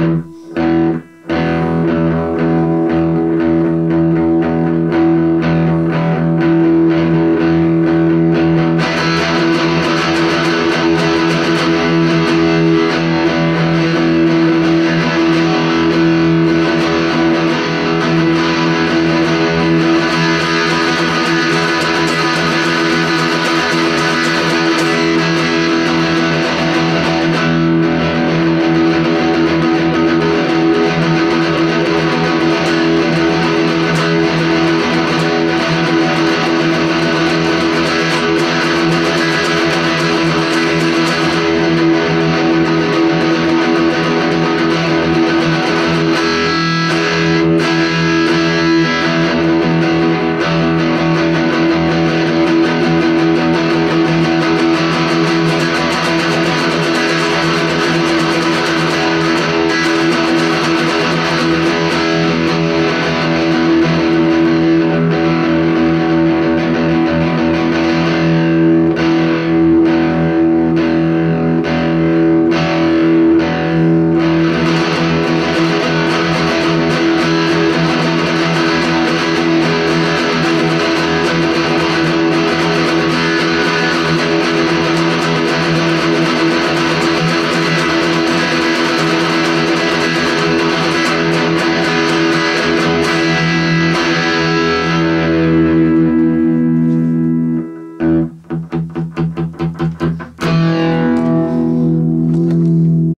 Mm-hmm.